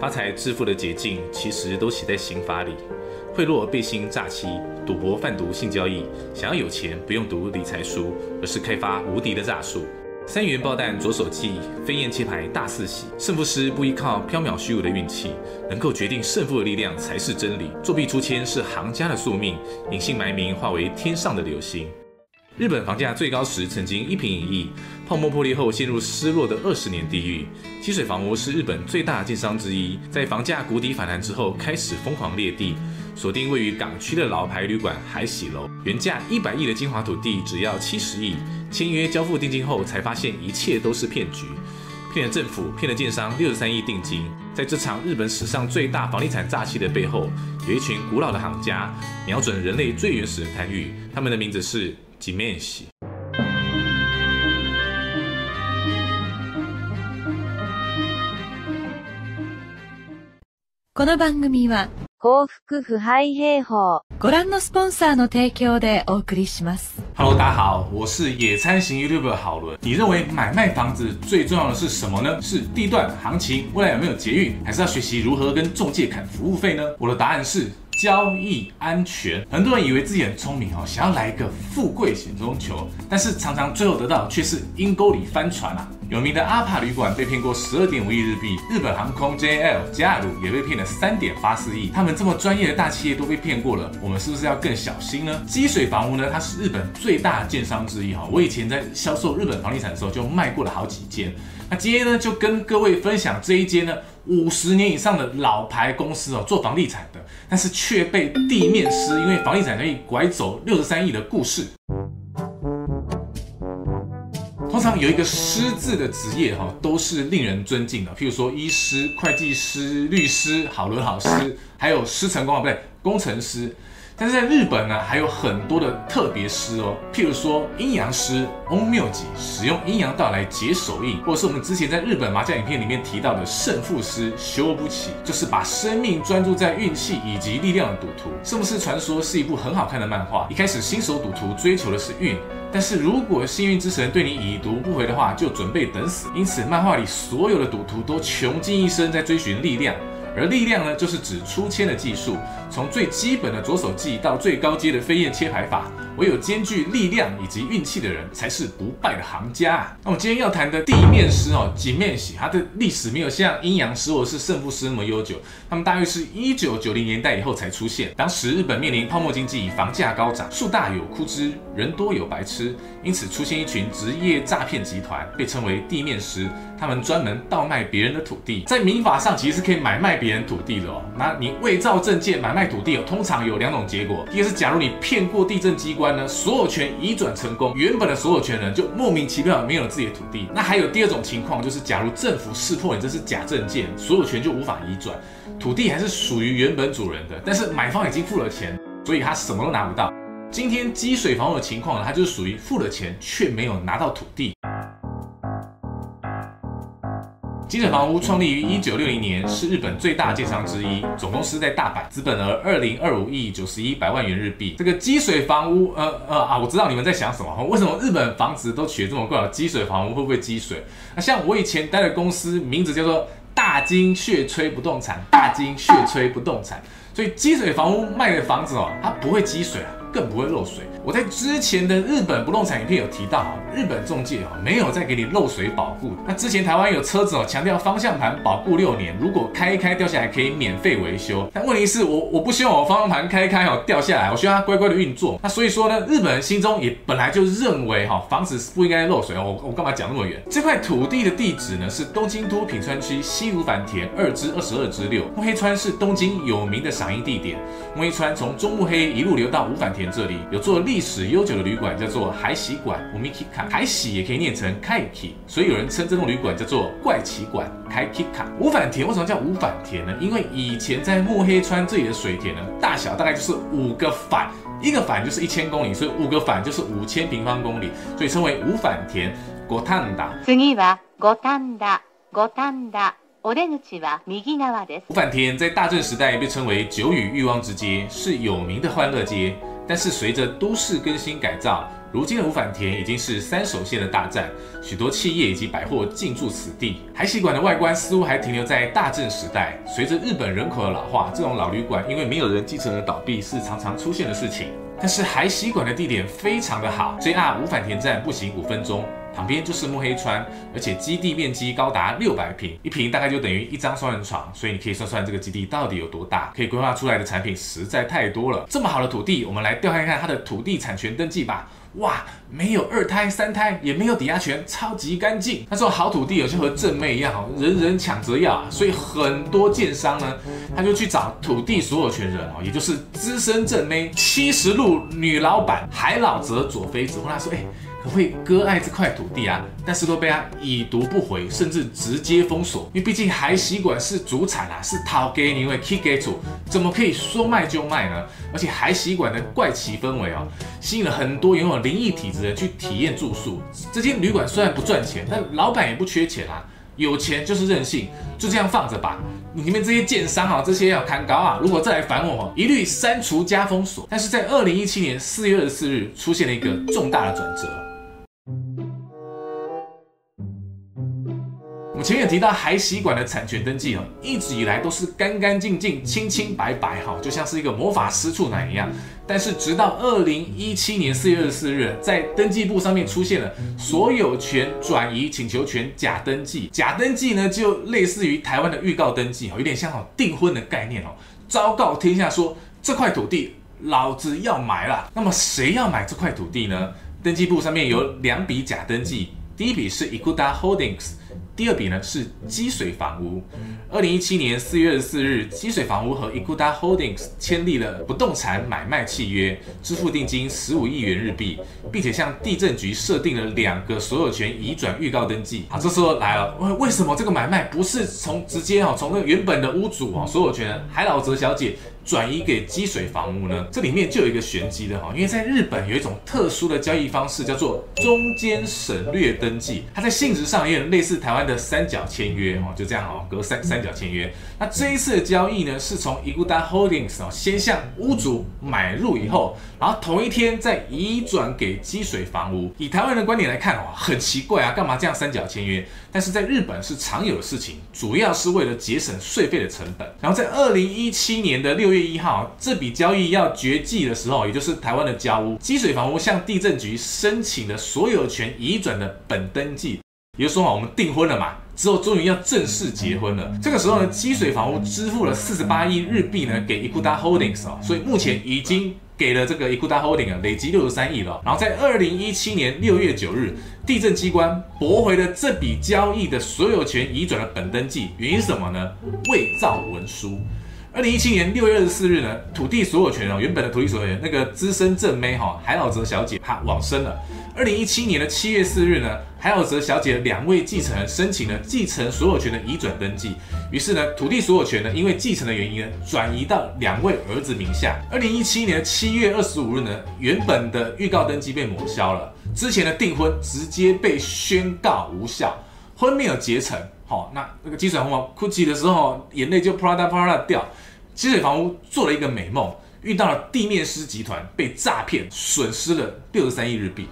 发财致富的捷径其实都写在刑法里，贿赂、背信、诈欺、赌博、贩毒、性交易，想要有钱不用读理财书，而是开发无敌的诈术。三元爆弹、左手记、飞燕切牌大四喜，胜负师不依靠缥缈虚无的运气，能够决定胜负的力量才是真理。作弊出千是行家的宿命，隐姓埋名化为天上的流星。日本房价最高时曾经一平一亿，泡沫破裂后陷入失落的二十年地狱。积水房屋是日本最大的建商之一，在房价谷底反弹之后，开始疯狂裂地，锁定位于港区的老牌旅馆海喜楼，原价一百亿的精华土地只要七十亿，签约交付定金后，才发现一切都是骗局，骗了政府，骗了建商六十三亿定金。在这场日本史上最大房地产诈欺的背后，有一群古老的行家，瞄准人类最原始的贪欲，他们的名字是。地面師この番組は幸福腐敗兵法ご覧のスポンサーの提供でお送りします。Hello，大家好，我是野餐型 YouTuber 郝伦。你认为买卖房子最重要的是什么呢？是地段、行情、未来有没有捷运，还是要学习如何跟中介砍服务费呢？我的答案是。 交易安全，很多人以为自己很聪明哦，想要来一个富贵险中求，但是常常最后得到却是阴沟里翻船啊！有名的阿帕旅馆被骗过十二点五亿日币，日本航空 JL 加鲁也被骗了三点八四亿。他们这么专业的大企业都被骗过了，我们是不是要更小心呢？积水房屋呢，它是日本最大的建商之一哈，我以前在销售日本房地产的时候就卖过了好几间。那今天呢，就跟各位分享这一间呢五十年以上的老牌公司哦，做房地产的，但是却被地面师因为房地产可以拐走六十三亿的故事。通常有一个师字的职业哈，都是令人尊敬的，譬如说医师、会计师、律师、好伦好师，还有师成功啊，不对，工程师。但是在日本呢，还有很多的特别师哦，譬如说阴阳师翁妙吉，使用阴阳道来解手印，或者是我们之前在日本麻将影片里面提到的胜负师修不起，就是把生命专注在运气以及力量的赌徒。胜负师传说是一部很好看的漫画，一开始新手赌徒追求的是运，但是如果幸运之神对你已读不回的话，就准备等死。因此漫画里所有的赌徒都穷尽一生在追寻力量。而力量呢，就是指出签的技术，从最基本的左手技到最高阶的飞燕切牌法。唯有兼具力量以及运气的人，才是不败的行家啊。那我今天要谈的地面师哦，井面喜，它的历史没有像阴阳师或者是胜负师那么悠久。他们大约是一九九零年代以后才出现。当时日本面临泡沫经济，房价高涨，树大有枯枝，人多有白痴，因此出现一群职业诈骗集团，被称为地面师。他们专门倒卖别人的土地，在民法上其实是可以买卖别人土地的哦。那你伪造证件买卖土地哦，通常有两种结果：一个是假如你骗过地震机关。呢，所有权移转成功，原本的所有权人就莫名其妙没有了自己的土地。那还有第二种情况，就是假如政府识破你这是假证件，所有权就无法移转，土地还是属于原本主人的，但是买方已经付了钱，所以他什么都拿不到。今天积水房屋的情况呢，它就是属于付了钱却没有拿到土地。金水房屋创立于一九六零年，是日本最大建商之一，总公司在大阪，资本额二零二五亿九十一百万元日币。这个积水房屋，呃呃啊，我知道你们在想什么，为什么日本房子都取这么怪？积水房屋会不会积水？那像我以前待的公司名字叫做大金血吹不动产，大金血吹不动产，所以积水房屋卖的房子哦，它不会积水啊。更不会漏水。我在之前的日本不动产影片有提到，日本中介哦没有再给你漏水保固。那之前台湾有车子哦强调方向盘保固六年，如果开一开掉下来可以免费维修。但问题是我我不希望我方向盘开一开哦掉下来，我希望它乖乖的运作。那所以说呢，日本人心中也本来就认为哈房子不应该漏水哦。我我干嘛讲那么远？这块土地的地址呢是东京都品川区西五反田二之二十二之六。木黑川是东京有名的赏樱地点。木黑川从中目黑一路流到五反田。这里有座历史悠久的旅馆，叫做海喜馆 （Umikika）。海喜也可以念成 Kaiki，所以有人称这栋旅馆叫做怪奇馆 （Kaikika）。五反田为什么叫五反田呢？因为以前在墨黑川这里的水田呢，大小大概就是五个反，一个反就是一千公里，所以五个反就是五千平方公里，所以称为五反田。五反田。次は五反田。五反田。お出口は右側です。五反田在大正时代被称为九与欲望之街，是有名的欢乐街。 但是随着都市更新改造，如今的五反田已经是三手线的大战，许多企业以及百货进驻此地。海喜馆的外观似乎还停留在大正时代。随着日本人口的老化，这种老旅馆因为没有人继承而倒闭是常常出现的事情。但是海喜馆的地点非常的好，JR 五反田站步行五分钟。旁边就是木黑川，而且基地面积高达六百平，一平大概就等于一张双人床，所以你可以算算这个基地到底有多大，可以规划出来的产品实在太多了。这么好的土地，我们来调看看它的土地产权登记吧。哇，没有二胎、三胎，也没有抵押权，超级干净。那这种好土地，就和正妹一样，人人抢着要。所以很多建商呢，他就去找土地所有权人哦，也就是资深正妹七十路女老板海老泽左妃子，问他说：“哎。”会割爱这块土地啊，但是都被他已读不回，甚至直接封锁。因为毕竟海喜馆是主产啊，是讨给你为 key 给主，怎么可以说卖就卖呢？而且海喜馆的怪奇氛围啊，吸引了很多拥有灵异体质的人去体验住宿。这间旅馆虽然不赚钱，但老板也不缺钱啊，有钱就是任性，就这样放着吧。你们这些奸商啊，这些要看高啊，如果再来烦我，一律删除加封锁。但是在二零一七年四月二十四日，出现了一个重大的转折。前面提到海喜馆的产权登记哦，一直以来都是干干净净、清清白白哈，就像是一个魔法师处男一样。但是直到二零一七年四月二十四日，在登记簿上面出现了所有权转移请求权假登记。假登记呢，就类似于台湾的预告登记哦，有点像哦订婚的概念哦，昭告天下说这块土地老子要买了。那么谁要买这块土地呢？登记簿上面有两笔假登记，第一笔是 Ikuda Holdings。第二笔呢是积水房屋。二零一七年四月二十四日，积水房屋和 Ikuda Holdings 签立了不动产买卖契约，支付定金十五亿元日币，并且向地震局设定了两个所有权移转预告登记。好，这时候来了，为为什么这个买卖不是从直接哈从那原本的屋主啊所有权海老泽小姐？转移给积水房屋呢？这里面就有一个玄机的哈，因为在日本有一种特殊的交易方式，叫做中间省略登记。它在性质上有点类似台湾的三角签约哈，就这样哦，隔三三角签约。那这一次的交易呢，是从 Iguda Holdings 哦，先向屋主买入以后，然后同一天再移转给积水房屋。以台湾的观点来看哦，很奇怪啊，干嘛这样三角签约？但是在日本是常有的事情，主要是为了节省税费的成本。然后在二零一七年的六月。一号，这笔交易要绝迹的时候，也就是台湾的交屋积水房屋向地震局申请的所有权移转的本登记，也就是说嘛，我们订婚了嘛，之后终于要正式结婚了。这个时候呢，积水房屋支付了四十八亿日币呢给 Ikuda Holdings 哦，所以目前已经给了这个 Ikuda holding 啊，累积六十三亿了。然后在二零一七年六月九日，地震机关驳回了这笔交易的所有权移转的本登记，原因什么呢？伪造文书。二零一七年六月二十四日呢，土地所有权哦，原本的土地所有权那个资深正妹哈海老泽小姐她往生了。二零一七年的七月四日呢，海老泽小姐两位继承人申请了继承所有权的移转登记，于是呢，土地所有权呢，因为继承的原因呢，转移到两位儿子名下。二零一七年七月二十五日呢，原本的预告登记被抹消了，之前的订婚直接被宣告无效，婚没有结成。好，那那个积水房屋哭泣的时候，眼泪就啪啦啪啦掉。积水房屋做了一个美梦，遇到了地面师集团，被诈骗，损失了六十三亿日币。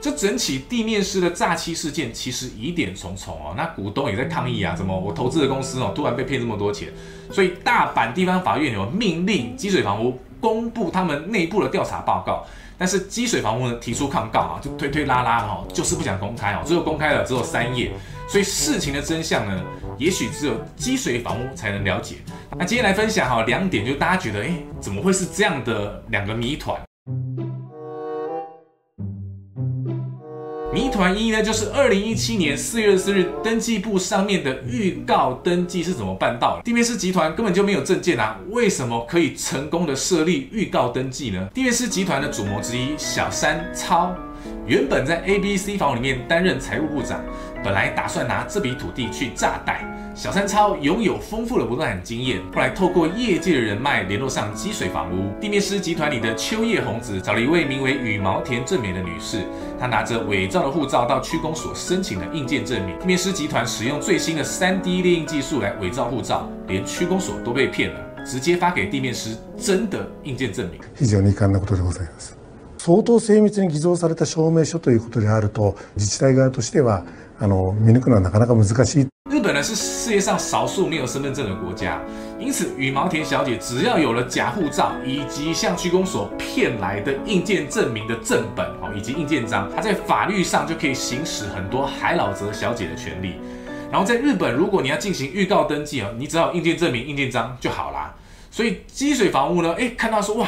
这整起地面师的诈欺事件其实疑点重重哦。那股东也在抗议啊，怎么我投资的公司哦，突然被骗这么多钱？所以大阪地方法院有命令积水房屋公布他们内部的调查报告。但是积水房屋呢提出抗告啊，就推推拉拉的哈，就是不想公开哦，最后公开了只有三页，所以事情的真相呢，也许只有积水房屋才能了解。那今天来分享哈两点，就大家觉得哎，怎么会是这样的两个谜团？谜团一呢，就是二零一七年四月二十四日登记簿上面的预告登记是怎么办到的？地面师集团根本就没有证件啊，为什么可以成功的设立预告登记呢？地面师集团的主谋之一小山超，原本在 A B C 房里面担任财务部长，本来打算拿这笔土地去炸贷。小山超拥有丰富的不动产经验，后来透过业界的人脉联络上积水房屋地面师集团里的秋叶红子，找了一位名为羽毛田正美的女士，她拿着伪造的护照到区公所申请了印鉴证明。地面师集团使用最新的 3D 列印技术来伪造护照，连区公所都被骗了。 直接发给地面师真的印鉴证明。非常遺憾なことでございます。 相当精密に偽造された証明書ということであると、自治体側としてはあの見抜くのはなかなか難しい。日本呢是世界上少数没有身份证的国家，因此羽毛田小姐只要有了假护照以及向区公所骗来的印鉴证明的正本哦，以及印鉴章，她在法律上就可以行使很多海老泽小姐的权利。然后在日本，如果你要进行预告登记啊，你只要印鉴证明、印鉴章就好啦。所以积水房屋呢，哎，看到说哇。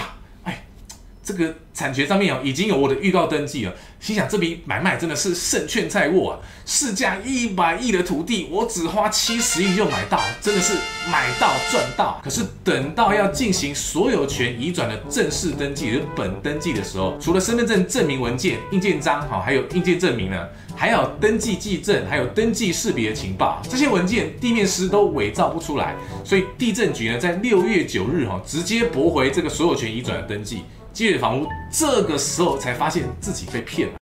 这个产权上面哦，已经有我的预告登记了。心想这笔买卖真的是胜券在握啊！市价一百亿的土地，我只花七十亿就买到，真的是买到赚到。可是等到要进行所有权移转的正式登记，就是本登记的时候，除了身份证证明文件、印鉴章，哈，还有印鉴证明呢，还有登记记证，还有登记识别情报，这些文件地面师都伪造不出来，所以地震局呢，在六月九日哈，直接驳回这个所有权移转的登记。积水房屋这个时候才发现自己被骗了。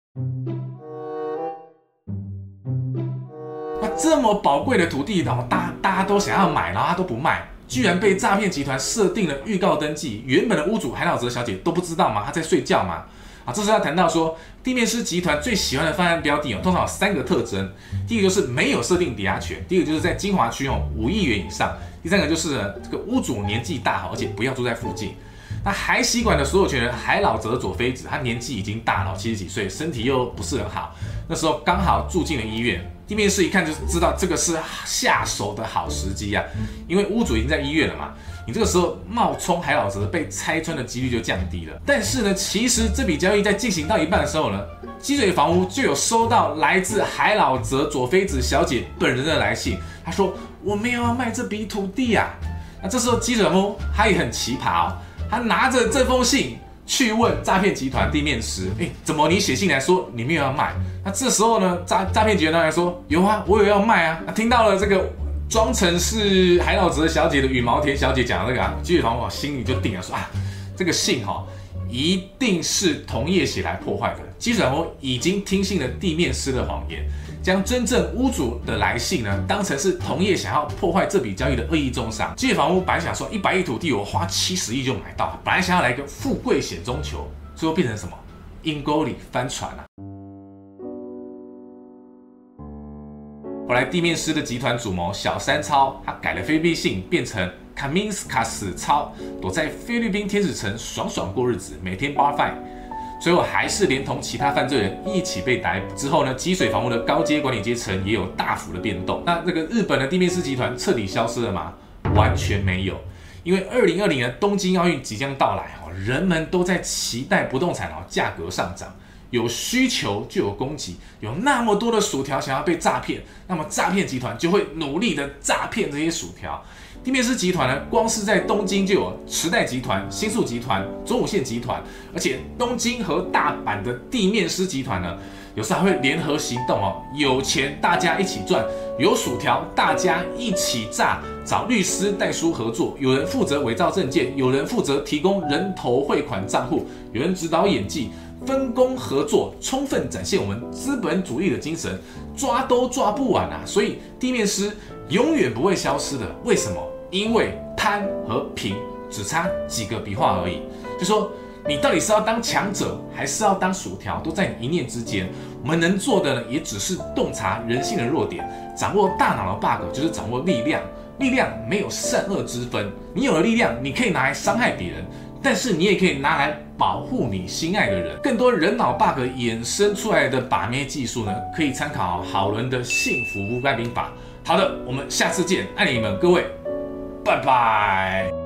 那这么宝贵的土地，然后大大家都想要买，然后他都不卖，居然被诈骗集团设定了预告登记。原本的屋主海老泽小姐都不知道吗？她在睡觉吗？啊，这时候要谈到说，地面师集团最喜欢的犯案标的哦，通常有三个特征。第一个就是没有设定抵押权，第二个就是在金华区哦五亿元以上，第三个就是这个屋主年纪大，而且不要住在附近。那海喜馆的所有权人海老泽佐妃子，他年纪已经大了，七十几岁，身体又不是很好。那时候刚好住进了医院，地面师一看就知道这个是下手的好时机啊，因为屋主已经在医院了嘛。你这个时候冒充海老泽被拆穿的几率就降低了。但是呢，其实这笔交易在进行到一半的时候呢，积水房屋就有收到来自海老泽佐妃子小姐本人的来信，她说我没有要卖这笔土地啊。那这时候积水房屋他也很奇葩哦。他拿着这封信去问诈骗集团地面师，哎，怎么你写信来说你没有要卖？那这时候呢，诈诈骗集团来说有啊，我有要卖啊。那听到了这个装成是海老泽小姐的羽毛田小姐讲的那个啊，基本上我心里就定了，说啊，这个信哈一定是同业写来破坏的。基本上已经听信了地面师的谎言。将真正屋主的来信呢，当成是同业想要破坏这笔交易的恶意中伤。借房屋本来想说一百亿土地，我花七十亿就买到，本来想要来个富贵险中求，最后变成什么？阴沟里翻船了。后来地面师的集团主谋小三超，他改了菲律宾姓，变成卡明斯卡斯超，躲在菲律宾天使城爽爽过日子，每天 bar fight。最后还是连同其他犯罪人一起被逮捕。之后呢，积水房屋的高阶管理阶层也有大幅的变动。那这个日本的地面师集团彻底消失了吗？完全没有。因为二零二零年东京奥运即将到来哦，人们都在期待不动产哦价格上涨，有需求就有供给，有那么多的薯条想要被诈骗，那么诈骗集团就会努力的诈骗这些薯条。地面师集团呢，光是在东京就有池袋集团、新宿集团、中武线集团，而且东京和大阪的地面师集团呢，有时还会联合行动哦。有钱大家一起赚，有薯条大家一起炸，找律师代书合作，有人负责伪造证件，有人负责提供人头汇款账户，有人指导演技，分工合作，充分展现我们资本主义的精神，抓都抓不完啊！所以地面师永远不会消失的。为什么？因为贪和平只差几个笔画而已，就说你到底是要当强者，还是要当薯条，都在你一念之间。我们能做的呢，也只是洞察人性的弱点，掌握大脑的 bug，就是掌握力量。力量没有善恶之分，你有了力量，你可以拿来伤害别人，但是你也可以拿来保护你心爱的人。更多人脑 bug 衍生出来的把妹技术呢，可以参考好伦的幸福五百兵法。好的，我们下次见，爱你们各位。拜拜。